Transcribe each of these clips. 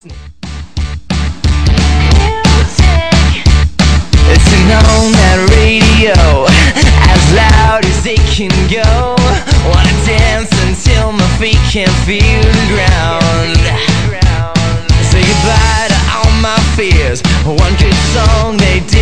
It's on that radio As loud as it can go. Wanna dance until my feet can't feel the ground. Say goodbye to all my fears. One good song they did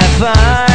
heaven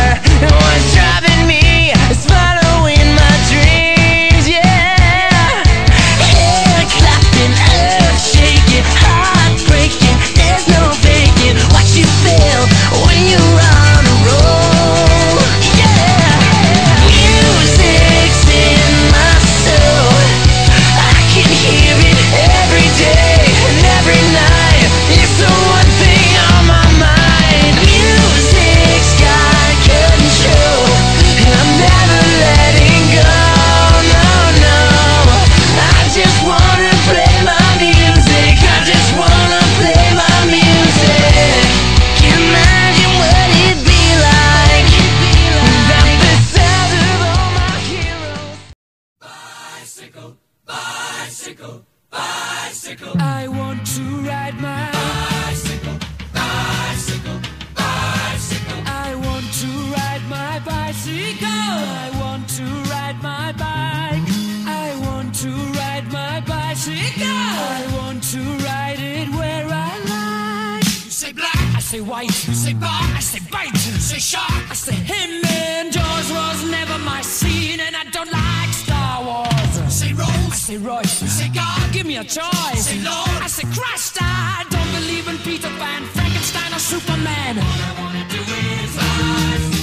say white, you say bar, I say bite, you say shark, I say him. And Jaws was never my scene, and I don't like Star Wars. Say Rose, I say Royce, say God, give me a choice. Say Lord, I say Christ, I don't believe in Peter Pan, Frankenstein, or Superman. All I wanna do is rise.